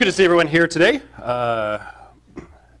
good to see everyone here today. Uh,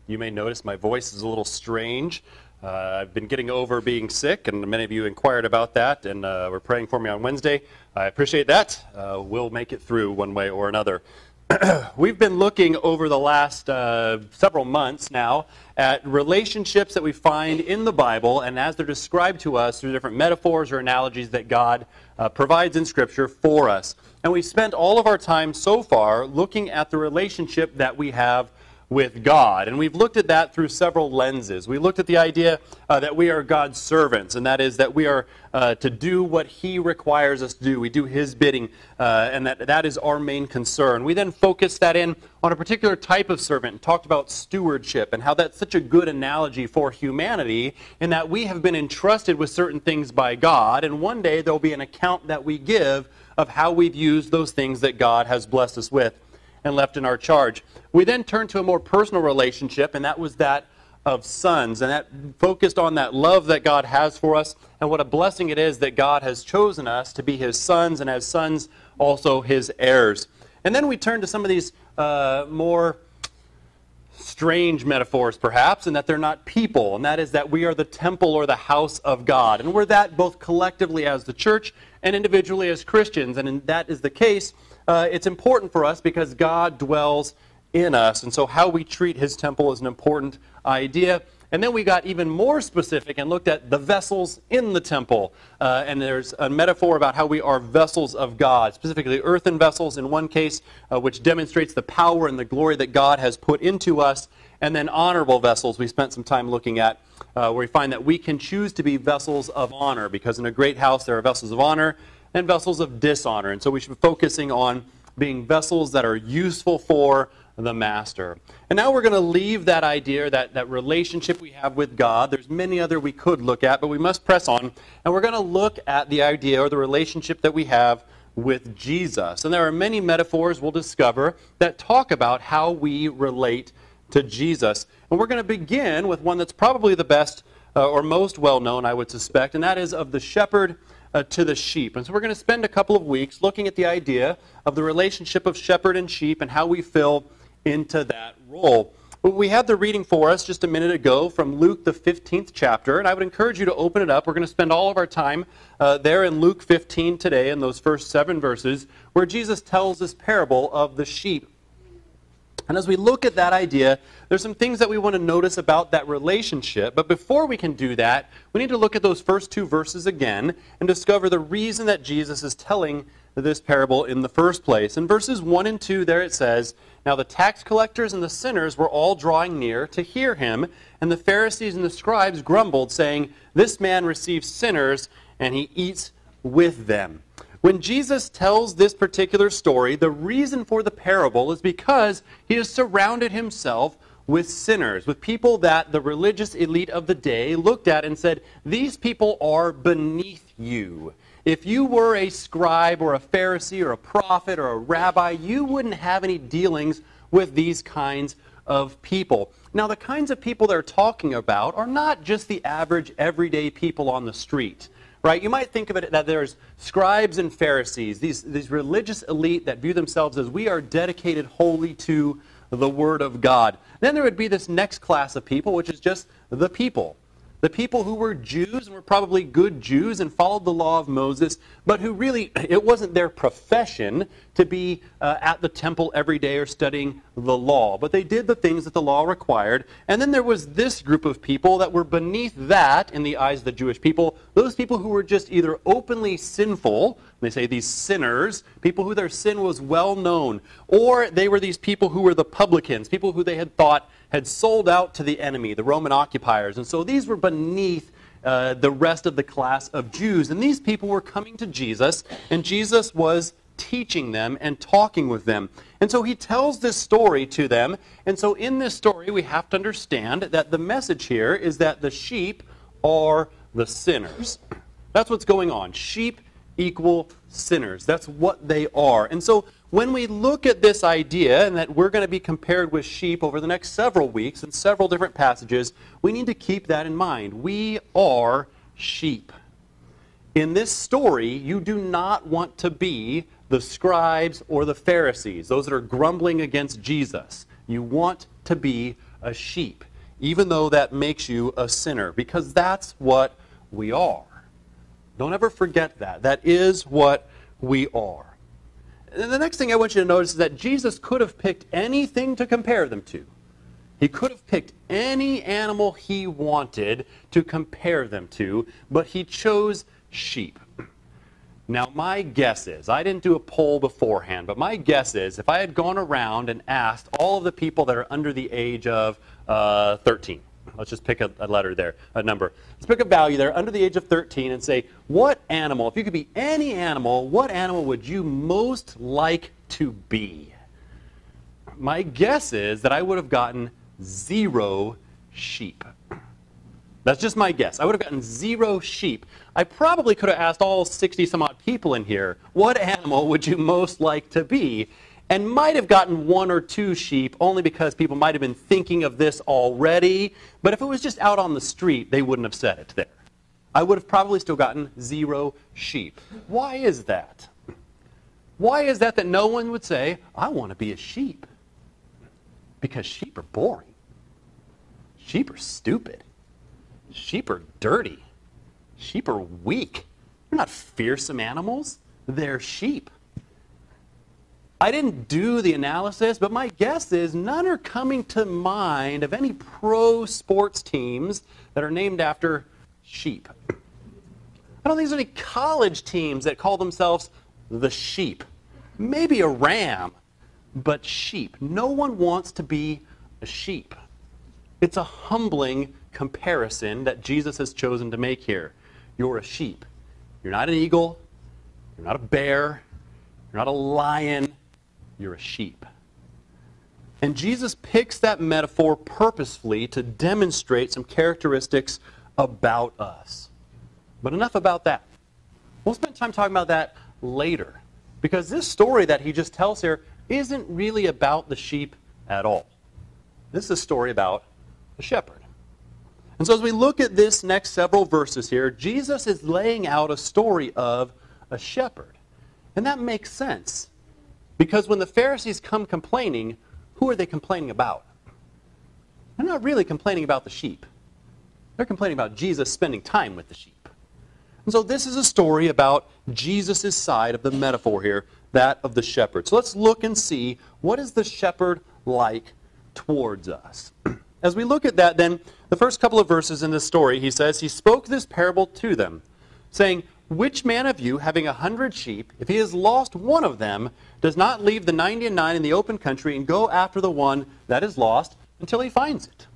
you may notice my voice is a little strange. Uh, I've been getting over being sick, and many of you inquired about that, and uh, were praying for me on Wednesday. I appreciate that. Uh, we'll make it through one way or another. We've been looking over the last uh, several months now at relationships that we find in the Bible and as they're described to us through different metaphors or analogies that God uh, provides in Scripture for us. And we've spent all of our time so far looking at the relationship that we have with God. And we've looked at that through several lenses. We looked at the idea uh, that we are God's servants, and that is that we are uh, to do what He requires us to do. We do His bidding, uh, and that, that is our main concern. We then focused that in on a particular type of servant and talked about stewardship and how that's such a good analogy for humanity in that we have been entrusted with certain things by God, and one day there'll be an account that we give of how we've used those things that God has blessed us with and left in our charge. We then turned to a more personal relationship, and that was that of sons. And that focused on that love that God has for us and what a blessing it is that God has chosen us to be his sons, and as sons, also his heirs. And then we turned to some of these uh, more strange metaphors, perhaps, and that they're not people, and that is that we are the temple or the house of God. And we're that both collectively as the church and individually as Christians. And that is the case, uh, it's important for us because God dwells in us. And so how we treat his temple is an important idea. And then we got even more specific and looked at the vessels in the temple. Uh, and there's a metaphor about how we are vessels of God, specifically earthen vessels in one case, uh, which demonstrates the power and the glory that God has put into us. And then honorable vessels, we spent some time looking at, uh, where we find that we can choose to be vessels of honor, because in a great house there are vessels of honor and vessels of dishonor. And so we should be focusing on being vessels that are useful for the master. And now we're going to leave that idea, that, that relationship we have with God. There's many other we could look at, but we must press on. And we're going to look at the idea or the relationship that we have with Jesus. And there are many metaphors we'll discover that talk about how we relate to Jesus. And we're going to begin with one that's probably the best uh, or most well known, I would suspect, and that is of the shepherd uh, to the sheep. And so we're going to spend a couple of weeks looking at the idea of the relationship of shepherd and sheep and how we fill into that role. We had the reading for us just a minute ago from Luke, the 15th chapter, and I would encourage you to open it up. We're going to spend all of our time uh, there in Luke 15 today in those first seven verses, where Jesus tells this parable of the sheep. And as we look at that idea, there's some things that we want to notice about that relationship. But before we can do that, we need to look at those first two verses again and discover the reason that Jesus is telling this parable in the first place. In verses 1 and 2, there it says, Now the tax collectors and the sinners were all drawing near to hear him, and the Pharisees and the scribes grumbled, saying, This man receives sinners, and he eats with them. When Jesus tells this particular story, the reason for the parable is because he has surrounded himself with sinners, with people that the religious elite of the day looked at and said, These people are beneath you. If you were a scribe or a Pharisee or a prophet or a rabbi, you wouldn't have any dealings with these kinds of people. Now, the kinds of people they're talking about are not just the average everyday people on the street right? You might think of it that there's scribes and Pharisees, these, these religious elite that view themselves as we are dedicated wholly to the Word of God. Then there would be this next class of people, which is just the people the people who were Jews and were probably good Jews and followed the law of Moses, but who really, it wasn't their profession to be uh, at the temple every day or studying the law. But they did the things that the law required. And then there was this group of people that were beneath that in the eyes of the Jewish people, those people who were just either openly sinful, they say these sinners, people who their sin was well known, or they were these people who were the publicans, people who they had thought had sold out to the enemy, the Roman occupiers. And so these were beneath uh, the rest of the class of Jews. And these people were coming to Jesus, and Jesus was teaching them and talking with them. And so he tells this story to them. And so in this story, we have to understand that the message here is that the sheep are the sinners. That's what's going on. Sheep equal sinners. That's what they are. And so when we look at this idea and that we're going to be compared with sheep over the next several weeks in several different passages, we need to keep that in mind. We are sheep. In this story, you do not want to be the scribes or the Pharisees, those that are grumbling against Jesus. You want to be a sheep, even though that makes you a sinner, because that's what we are. Don't ever forget that. That is what we are. And the next thing I want you to notice is that Jesus could have picked anything to compare them to. He could have picked any animal he wanted to compare them to, but he chose sheep. Now, my guess is, I didn't do a poll beforehand, but my guess is if I had gone around and asked all of the people that are under the age of uh, 13, let's just pick a, a, letter there, a number. Let's pick a value there under the age of 13 and say, what animal, if you could be any animal, what animal would you most like to be? My guess is that I would have gotten zero sheep. That's just my guess. I would have gotten zero sheep. I probably could have asked all 60 some odd people in here, what animal would you most like to be? And might have gotten one or two sheep only because people might have been thinking of this already. But if it was just out on the street, they wouldn't have said it there. I would have probably still gotten zero sheep. Why is that? Why is that that no one would say, I want to be a sheep? Because sheep are boring. Sheep are stupid. Sheep are dirty. Sheep are weak. They're not fearsome animals. They're sheep. I didn't do the analysis, but my guess is none are coming to mind of any pro sports teams that are named after sheep. I don't think there's any college teams that call themselves the sheep. Maybe a ram, but sheep. No one wants to be a sheep. It's a humbling comparison that Jesus has chosen to make here. You're a sheep. You're not an eagle. You're not a bear. You're not a lion. You're a sheep. And Jesus picks that metaphor purposefully to demonstrate some characteristics about us. But enough about that. We'll spend time talking about that later. Because this story that he just tells here isn't really about the sheep at all. This is a story about a shepherd. And so as we look at this next several verses here, Jesus is laying out a story of a shepherd. And that makes sense. Because when the Pharisees come complaining, who are they complaining about? They're not really complaining about the sheep. They're complaining about Jesus spending time with the sheep. And so this is a story about Jesus' side of the metaphor here, that of the shepherd. So let's look and see what is the shepherd like towards us. As we look at that, then, the first couple of verses in this story, he says, He spoke this parable to them, saying, Which man of you, having a hundred sheep, if he has lost one of them, does not leave the ninety and nine in the open country and go after the one that is lost until he finds it?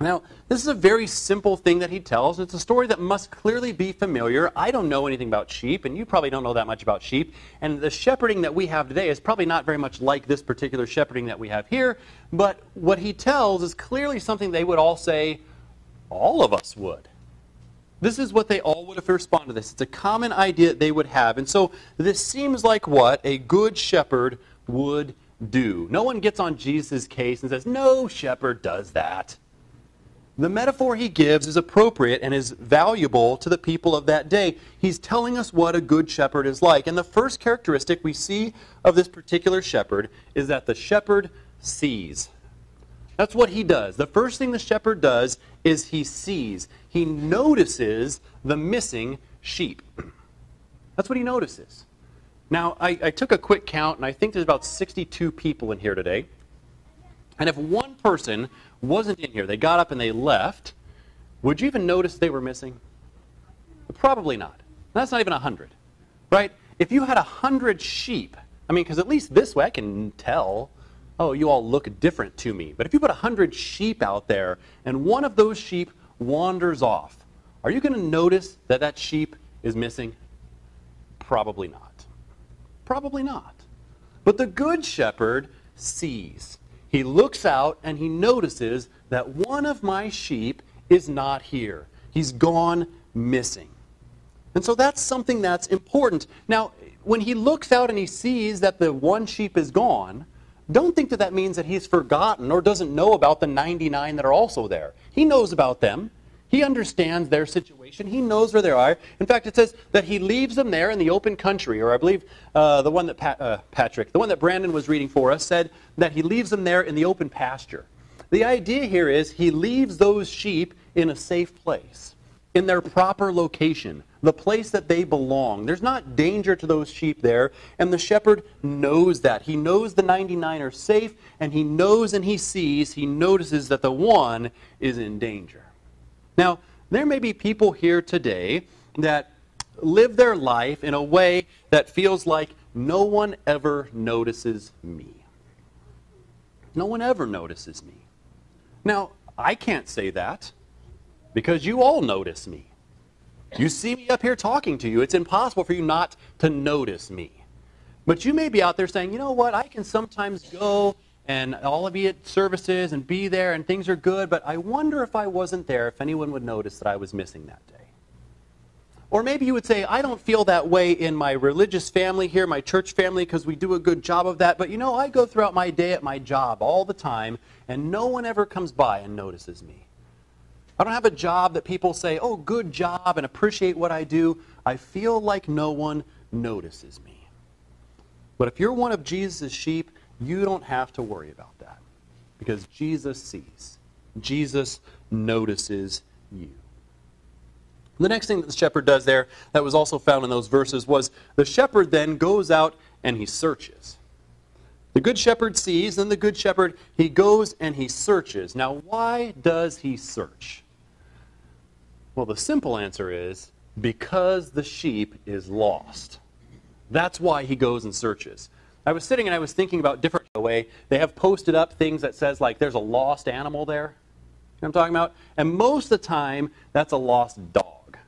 Now, this is a very simple thing that he tells. It's a story that must clearly be familiar. I don't know anything about sheep, and you probably don't know that much about sheep. And the shepherding that we have today is probably not very much like this particular shepherding that we have here. But what he tells is clearly something they would all say, all of us would. This is what they all would have responded to this. It's a common idea they would have. And so this seems like what a good shepherd would do. No one gets on Jesus' case and says, no shepherd does that. The metaphor he gives is appropriate and is valuable to the people of that day. He's telling us what a good shepherd is like. And the first characteristic we see of this particular shepherd is that the shepherd sees. That's what he does. The first thing the shepherd does is he sees. He notices the missing sheep. That's what he notices. Now, I, I took a quick count, and I think there's about 62 people in here today. And if one person wasn't in here, they got up and they left, would you even notice they were missing? Probably not. That's not even 100, right? If you had 100 sheep, I mean, because at least this way I can tell, oh, you all look different to me. But if you put 100 sheep out there and one of those sheep wanders off, are you going to notice that that sheep is missing? Probably not. Probably not. But the good shepherd sees. He looks out and he notices that one of my sheep is not here. He's gone missing. And so that's something that's important. Now, when he looks out and he sees that the one sheep is gone, don't think that that means that he's forgotten or doesn't know about the 99 that are also there. He knows about them. He understands their situation. He knows where they are. In fact, it says that he leaves them there in the open country, or I believe uh, the one that Pat, uh, Patrick, the one that Brandon was reading for us, said that he leaves them there in the open pasture. The idea here is he leaves those sheep in a safe place, in their proper location, the place that they belong. There's not danger to those sheep there, and the shepherd knows that. He knows the 99 are safe, and he knows and he sees, he notices that the one is in danger. Now, there may be people here today that live their life in a way that feels like no one ever notices me. No one ever notices me. Now, I can't say that because you all notice me. You see me up here talking to you. It's impossible for you not to notice me. But you may be out there saying, you know what, I can sometimes go and all of you at services and be there and things are good, but I wonder if I wasn't there, if anyone would notice that I was missing that day. Or maybe you would say, I don't feel that way in my religious family here, my church family, because we do a good job of that. But you know, I go throughout my day at my job all the time, and no one ever comes by and notices me. I don't have a job that people say, oh, good job, and appreciate what I do. I feel like no one notices me. But if you're one of Jesus' sheep, you don't have to worry about that because Jesus sees. Jesus notices you. The next thing that the shepherd does there that was also found in those verses was the shepherd then goes out and he searches. The good shepherd sees, and the good shepherd, he goes and he searches. Now, why does he search? Well, the simple answer is because the sheep is lost. That's why he goes and searches. I was sitting and I was thinking about different way. They have posted up things that says like there's a lost animal there. You know I'm talking about? And most of the time, that's a lost dog.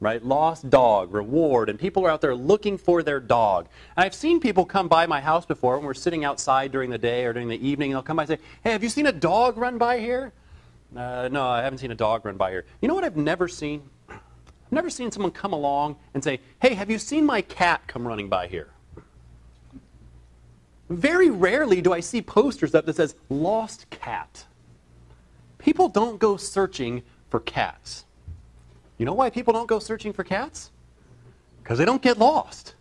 Right? Lost dog, reward, and people are out there looking for their dog. And I've seen people come by my house before when we're sitting outside during the day or during the evening, and they'll come by and say, Hey, have you seen a dog run by here? Uh, no, I haven't seen a dog run by here. You know what I've never seen? I've never seen someone come along and say, Hey, have you seen my cat come running by here? Very rarely do I see posters up that says lost cat. People don't go searching for cats. You know why people don't go searching for cats? Because they don't get lost.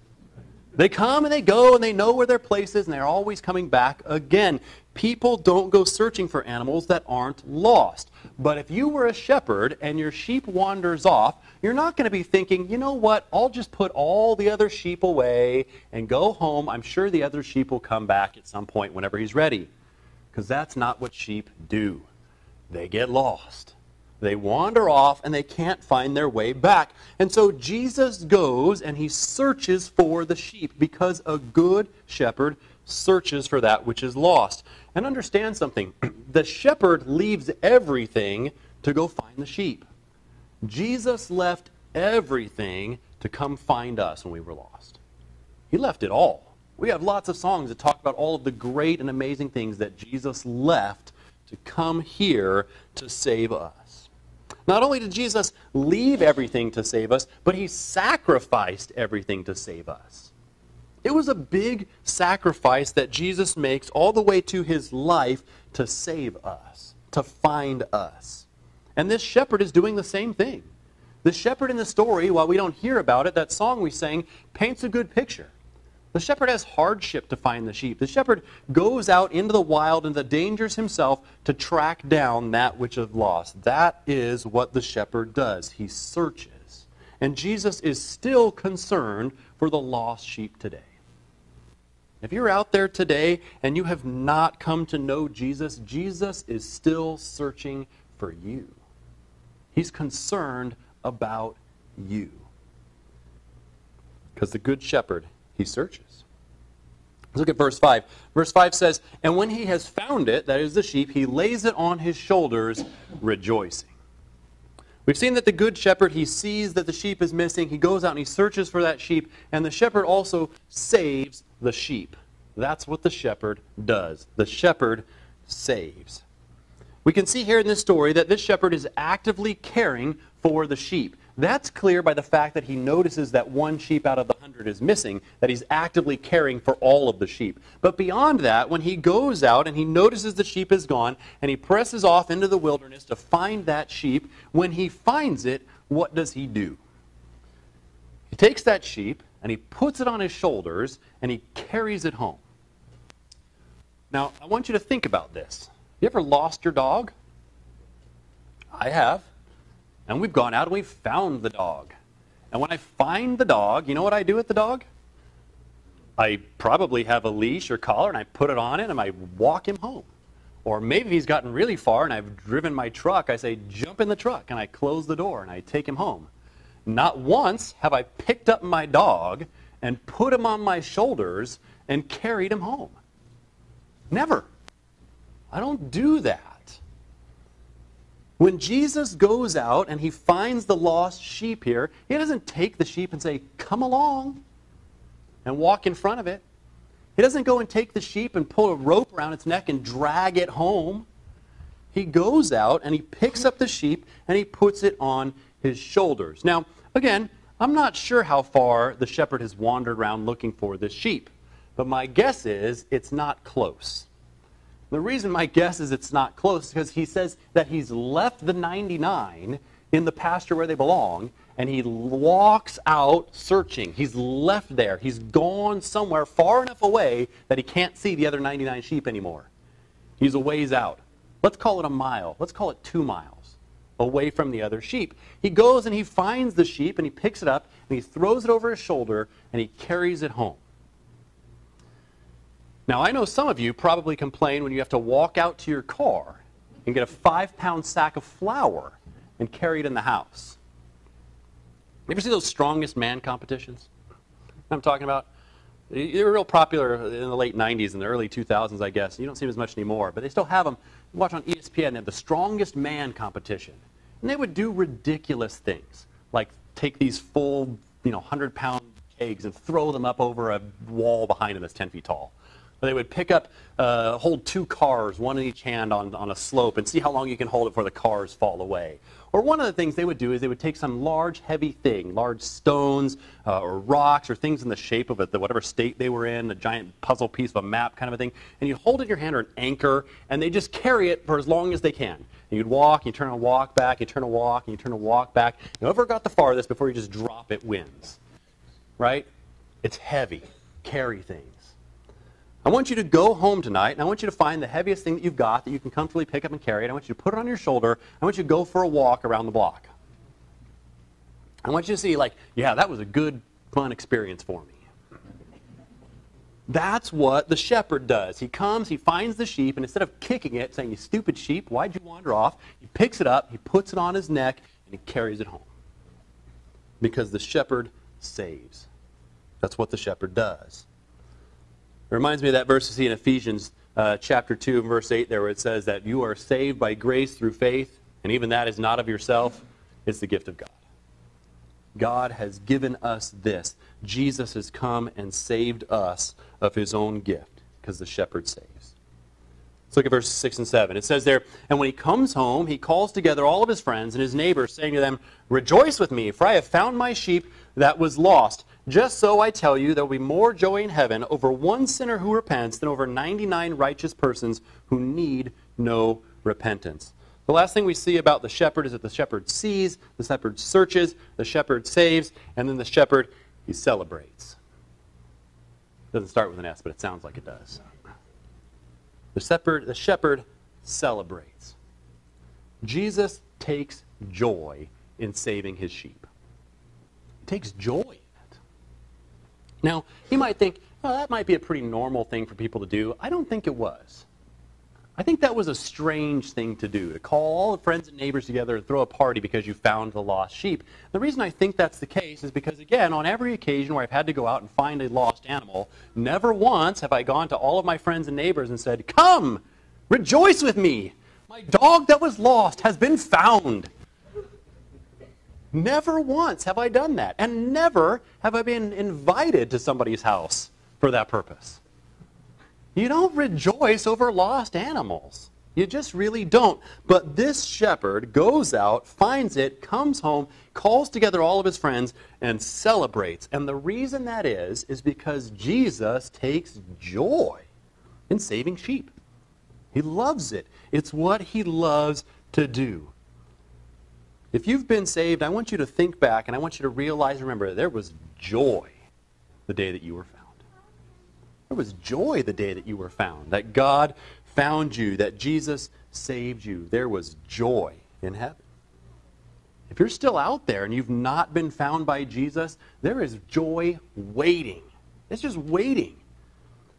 They come and they go and they know where their place is and they're always coming back again. People don't go searching for animals that aren't lost. But if you were a shepherd and your sheep wanders off, you're not going to be thinking, you know what, I'll just put all the other sheep away and go home. I'm sure the other sheep will come back at some point whenever he's ready. Because that's not what sheep do. They get lost. They wander off and they can't find their way back. And so Jesus goes and he searches for the sheep because a good shepherd searches for that which is lost. And understand something the shepherd leaves everything to go find the sheep. Jesus left everything to come find us when we were lost. He left it all. We have lots of songs that talk about all of the great and amazing things that Jesus left to come here to save us. Not only did Jesus leave everything to save us, but he sacrificed everything to save us. It was a big sacrifice that Jesus makes all the way to his life to save us, to find us. And this shepherd is doing the same thing. The shepherd in the story, while we don't hear about it, that song we sang paints a good picture. The shepherd has hardship to find the sheep. The shepherd goes out into the wild and the dangers himself to track down that which is lost. That is what the shepherd does. He searches. And Jesus is still concerned for the lost sheep today. If you're out there today and you have not come to know Jesus, Jesus is still searching for you. He's concerned about you. Because the good shepherd, he searches. Let's look at verse 5. Verse 5 says, And when he has found it, that is the sheep, he lays it on his shoulders, rejoicing. We've seen that the good shepherd, he sees that the sheep is missing. He goes out and he searches for that sheep. And the shepherd also saves the sheep. That's what the shepherd does. The shepherd saves. We can see here in this story that this shepherd is actively caring for the sheep. That's clear by the fact that he notices that one sheep out of the hundred is missing, that he's actively caring for all of the sheep. But beyond that, when he goes out and he notices the sheep is gone, and he presses off into the wilderness to find that sheep, when he finds it, what does he do? He takes that sheep and he puts it on his shoulders and he carries it home. Now, I want you to think about this. You ever lost your dog? I have. And we've gone out and we've found the dog. And when I find the dog, you know what I do with the dog? I probably have a leash or collar and I put it on it and I walk him home. Or maybe he's gotten really far and I've driven my truck. I say, jump in the truck and I close the door and I take him home. Not once have I picked up my dog and put him on my shoulders and carried him home. Never. I don't do that. When Jesus goes out and he finds the lost sheep here, he doesn't take the sheep and say, Come along, and walk in front of it. He doesn't go and take the sheep and pull a rope around its neck and drag it home. He goes out and he picks up the sheep and he puts it on his shoulders. Now, again, I'm not sure how far the shepherd has wandered around looking for this sheep, but my guess is it's not close. The reason my guess is it's not close is because he says that he's left the 99 in the pasture where they belong, and he walks out searching. He's left there. He's gone somewhere far enough away that he can't see the other 99 sheep anymore. He's a ways out. Let's call it a mile. Let's call it two miles away from the other sheep. He goes and he finds the sheep and he picks it up and he throws it over his shoulder and he carries it home. Now, I know some of you probably complain when you have to walk out to your car and get a five pound sack of flour and carry it in the house. You ever see those strongest man competitions? I'm talking about? They were real popular in the late 90s and the early 2000s, I guess. You don't see them as much anymore, but they still have them. You watch on ESPN, they have the strongest man competition. And they would do ridiculous things, like take these full, you know, 100 pound kegs and throw them up over a wall behind them that's 10 feet tall. They would pick up, uh, hold two cars, one in each hand on, on a slope, and see how long you can hold it before the cars fall away. Or one of the things they would do is they would take some large, heavy thing, large stones uh, or rocks or things in the shape of it, the, whatever state they were in, a giant puzzle piece of a map kind of a thing, and you hold it in your hand or an anchor, and they just carry it for as long as they can. And you'd walk, you turn and walk back, you turn and walk, and you turn and walk back. Whoever got the farthest before you just drop it wins. Right? It's heavy. Carry things. I want you to go home tonight, and I want you to find the heaviest thing that you've got that you can comfortably pick up and carry, and I want you to put it on your shoulder. I want you to go for a walk around the block. I want you to see, like, yeah, that was a good, fun experience for me. That's what the shepherd does. He comes, he finds the sheep, and instead of kicking it, saying, You stupid sheep, why'd you wander off? He picks it up, he puts it on his neck, and he carries it home. Because the shepherd saves. That's what the shepherd does. It reminds me of that verse we see in Ephesians uh, chapter 2 verse 8 there where it says that you are saved by grace through faith, and even that is not of yourself, it's the gift of God. God has given us this. Jesus has come and saved us of his own gift because the shepherd saves. Let's look at verses 6 and 7. It says there, And when he comes home, he calls together all of his friends and his neighbors, saying to them, Rejoice with me, for I have found my sheep that was lost. Just so I tell you, there will be more joy in heaven over one sinner who repents than over 99 righteous persons who need no repentance. The last thing we see about the shepherd is that the shepherd sees, the shepherd searches, the shepherd saves, and then the shepherd, he celebrates. It doesn't start with an S, but it sounds like it does. The shepherd, the shepherd celebrates. Jesus takes joy in saving his sheep. He takes joy in it. now, you might think, well, that might be a pretty normal thing for people to do. I don't think it was. I think that was a strange thing to do, to call all the friends and neighbors together and throw a party because you found the lost sheep. The reason I think that's the case is because, again, on every occasion where I've had to go out and find a lost animal, never once have I gone to all of my friends and neighbors and said, Come, rejoice with me. My dog that was lost has been found. Never once have I done that. And never have I been invited to somebody's house for that purpose. You don't rejoice over lost animals. You just really don't. But this shepherd goes out, finds it, comes home, calls together all of his friends, and celebrates. And the reason that is, is because Jesus takes joy in saving sheep. He loves it. It's what he loves to do. If you've been saved, I want you to think back and I want you to realize, remember, there was joy the day that you were found. There was joy the day that you were found, that God found you, that Jesus saved you. There was joy in heaven. If you're still out there and you've not been found by Jesus, there is joy waiting. It's just waiting.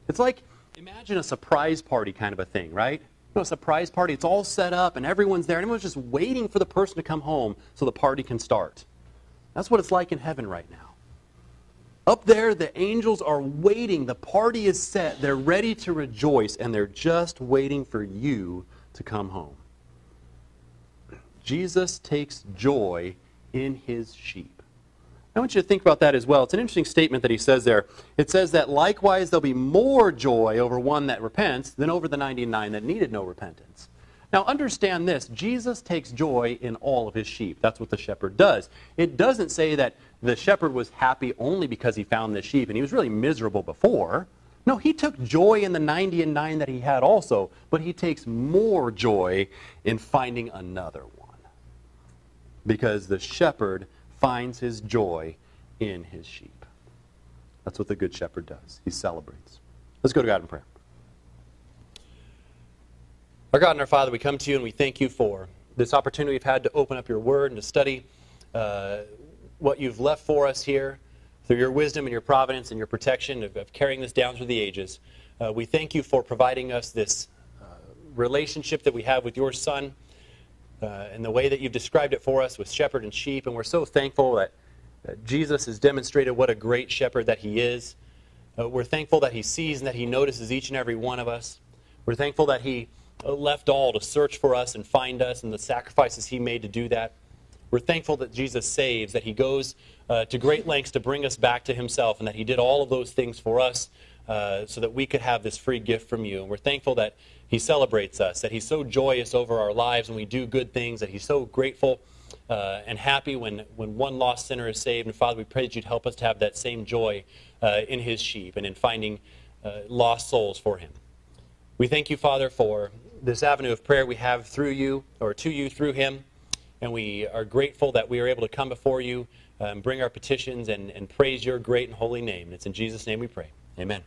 It's like, imagine a surprise party kind of a thing, right? You know, a surprise party, it's all set up and everyone's there everyone's just waiting for the person to come home so the party can start. That's what it's like in heaven right now. Up there, the angels are waiting. The party is set. They're ready to rejoice, and they're just waiting for you to come home. Jesus takes joy in his sheep. I want you to think about that as well. It's an interesting statement that he says there. It says that likewise there'll be more joy over one that repents than over the 99 that needed no repentance. Now understand this Jesus takes joy in all of his sheep. That's what the shepherd does. It doesn't say that the shepherd was happy only because he found this sheep and he was really miserable before. No, he took joy in the 90 and 9 that he had also, but he takes more joy in finding another one. Because the shepherd finds his joy in his sheep. That's what the good shepherd does. He celebrates. Let's go to God in prayer. Our God and our Father, we come to you and we thank you for this opportunity we've had to open up your word and to study uh, what you've left for us here through your wisdom and your providence and your protection of, of carrying this down through the ages. Uh, we thank you for providing us this uh, relationship that we have with your Son uh, and the way that you've described it for us with shepherd and sheep. And we're so thankful that, that Jesus has demonstrated what a great shepherd that he is. Uh, we're thankful that he sees and that he notices each and every one of us. We're thankful that he left all to search for us and find us and the sacrifices he made to do that. We're thankful that Jesus saves, that he goes uh, to great lengths to bring us back to himself, and that he did all of those things for us uh, so that we could have this free gift from you. And we're thankful that he celebrates us, that he's so joyous over our lives when we do good things, that he's so grateful uh, and happy when, when one lost sinner is saved. And Father, we pray that you'd help us to have that same joy uh, in his sheep and in finding uh, lost souls for him. We thank you, Father, for this avenue of prayer we have through you, or to you through him. And we are grateful that we are able to come before you uh, and bring our petitions and, and praise your great and holy name. And it's in Jesus' name we pray. Amen.